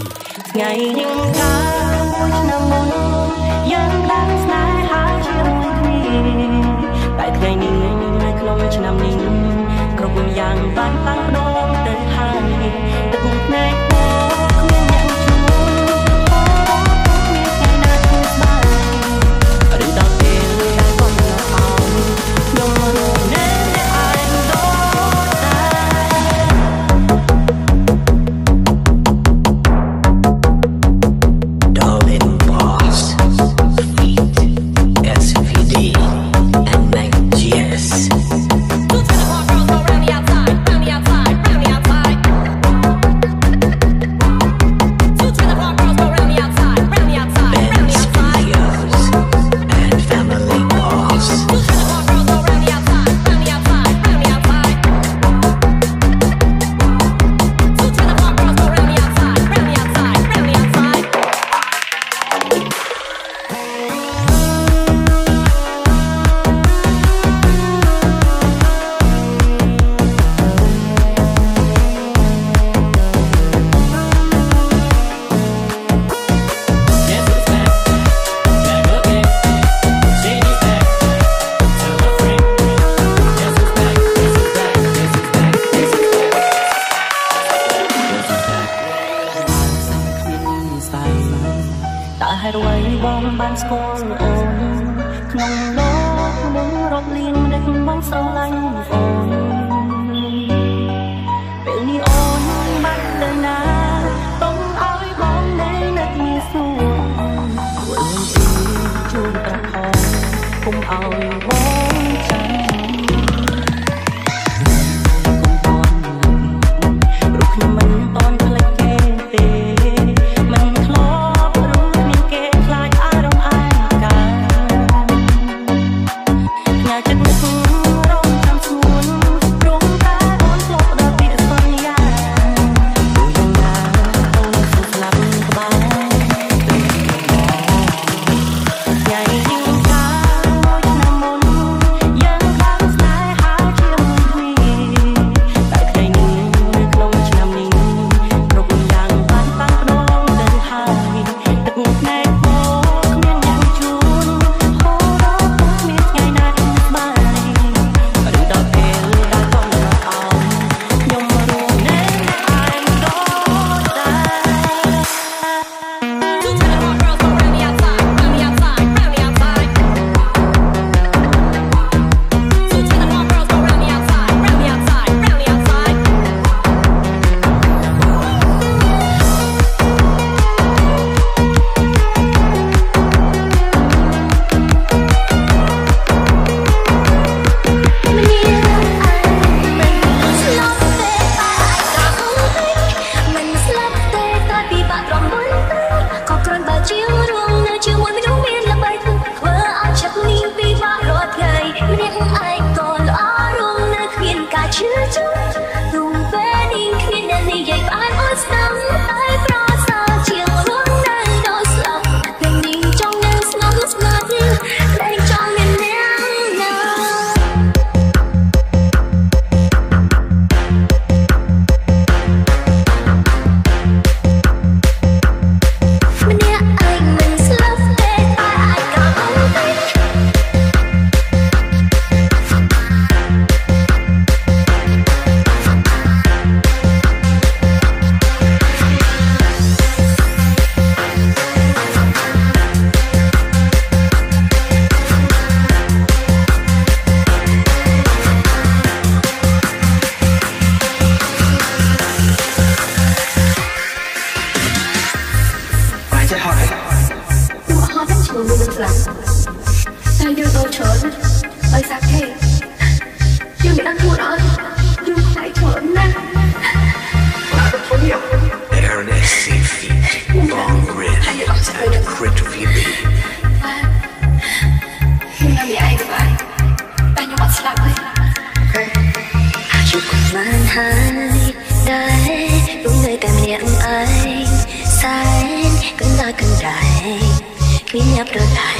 ទីថ្ងៃខ្ញុំថាមួយឆ្នាំមុនយើងដើរស្នេហាជាមួយគ្នាតែថ្ងៃនេះនៅក្នុងឆ្នាំនេះគ្រប់យ៉ាងបានតាំងដោ hai đấy cũng người tạm niệm anh sai cứ đôi cứng đại cứ nhập đôi lại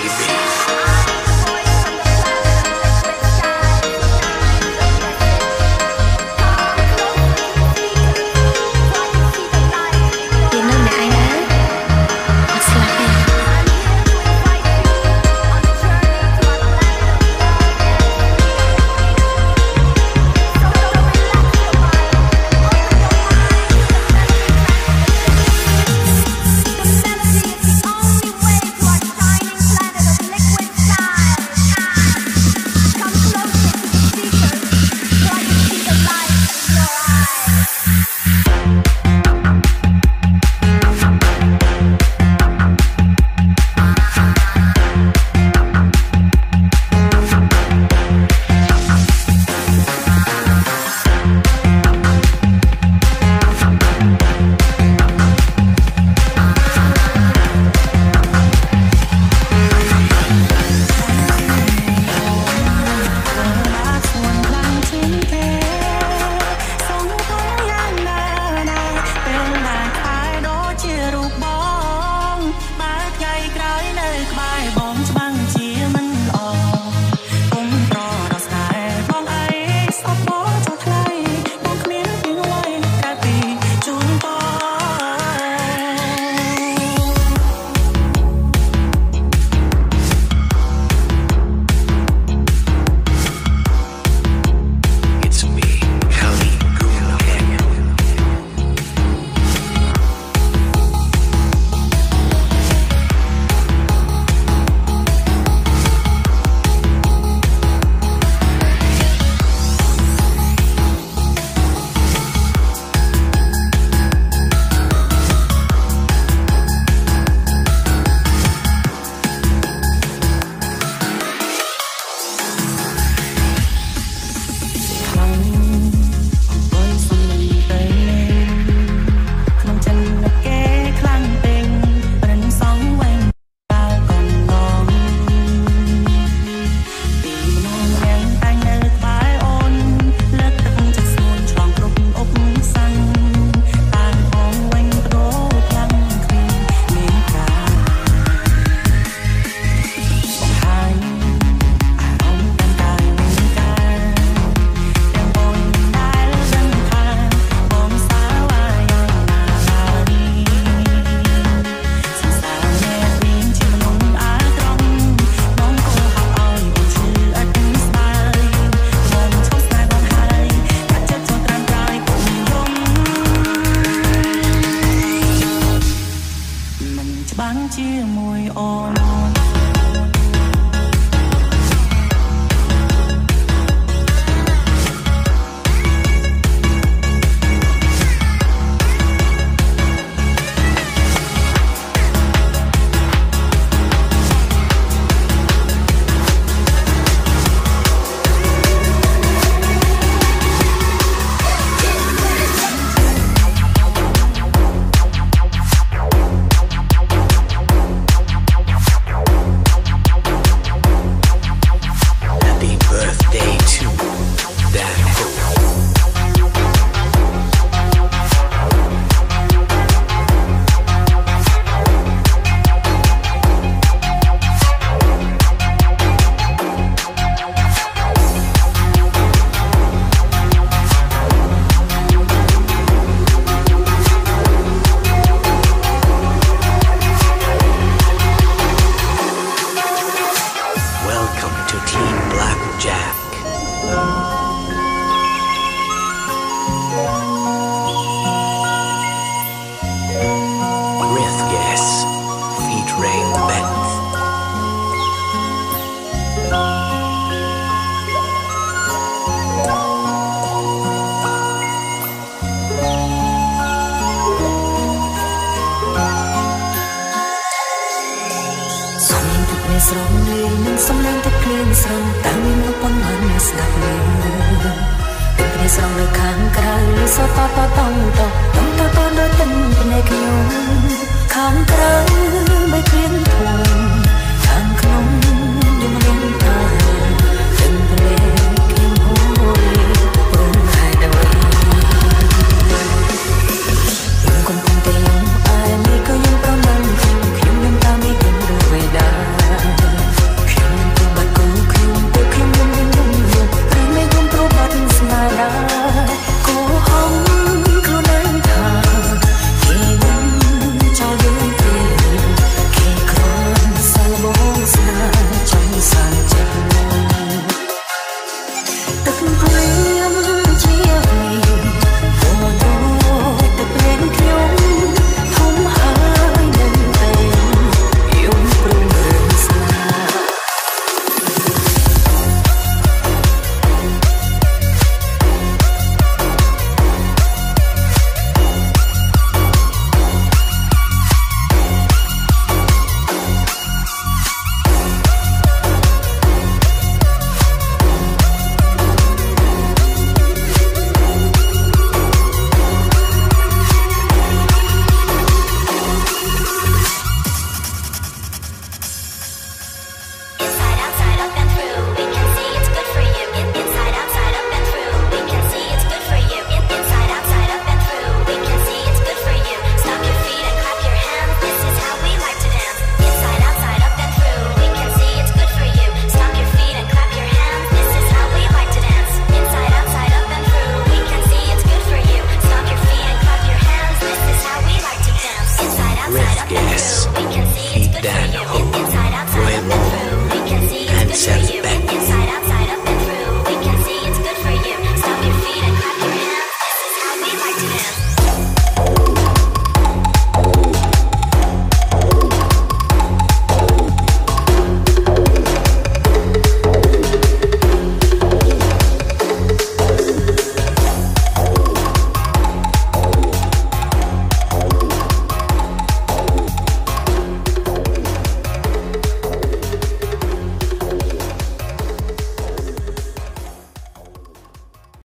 Baby. you. ជាមួយអូន ស្រងលើខាងក្រៅសតតតងតតងតតដោយទឹកភ្នែកខ្ញុំខាងក្រៅមិនភ្លៀងធំ